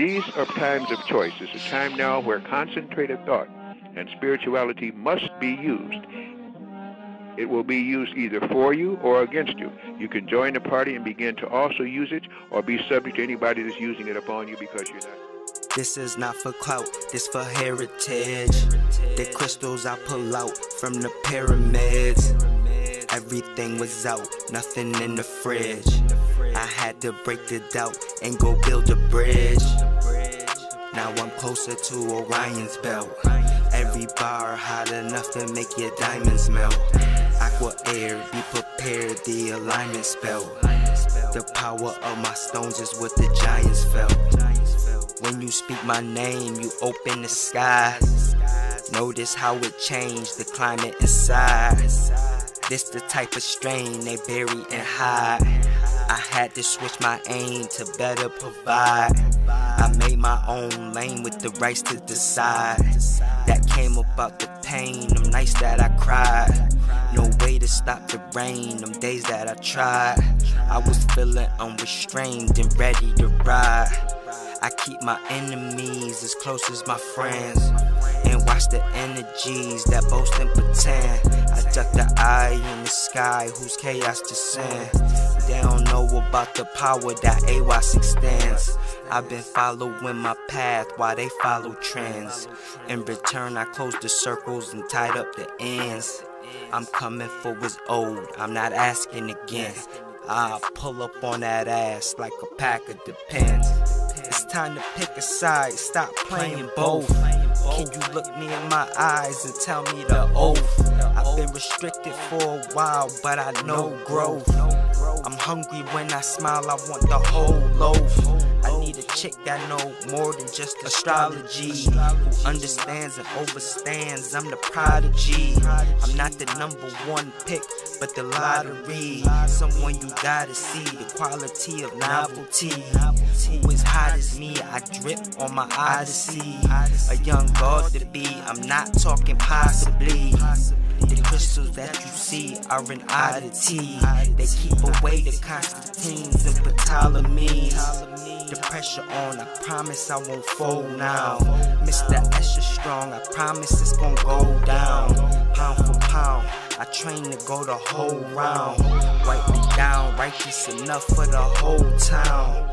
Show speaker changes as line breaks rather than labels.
These are times of choice. It's a time now where concentrated thought and spirituality must be used. It will be used either for you or against you. You can join the party and begin to also use it or be subject to anybody that's using it upon you because you're not.
This is not for clout, this for heritage. The crystals I pull out from the pyramids. Everything was out, nothing in the fridge. I had to break the doubt and go build a bridge. Now I'm closer to Orion's belt. Every bar hot enough to make your diamonds melt. Aqua air, be prepared, the alignment spell. The power of my stones is what the giants felt. When you speak my name, you open the sky. Notice how it changed the climate inside. This the type of strain they bury and hide. I had to switch my aim to better provide. I made my own lane with the rights to decide. That came about the pain, them nights that I cried. No way to stop the rain, them days that I tried. I was feeling unrestrained and ready to ride. I keep my enemies as close as my friends. And watch the energies that boast and pretend. I duck the eye in the sky, whose chaos to descend. They don't know about the power that AWAS extends. I've been following my path while they follow trends. In return, I close the circles and tied up the ends. I'm coming for what's old, I'm not asking again. I pull up on that ass like a pack of depends. It's time to pick a side, stop playing both. Can you look me in my eyes and tell me the oath? I've been restricted for a while, but I know growth. I'm hungry when I smile, I want the whole loaf. I need a chick that know more than just astrology, who understands and overstands. I'm the prodigy. I'm not the number one pick, but the lottery. Someone you gotta see the quality of novelty. Who is hot as me? I drip on my odyssey. A young god to be. I'm not talking possibly. The crystals that you see are an oddity. They keep away the Constantines and Ptolemies. Pressure on, I promise I won't fold now. Mr. Extra Strong, I promise it's gonna go down. Pound for pound, I train to go the whole round. Write me down, righteous enough for the whole town.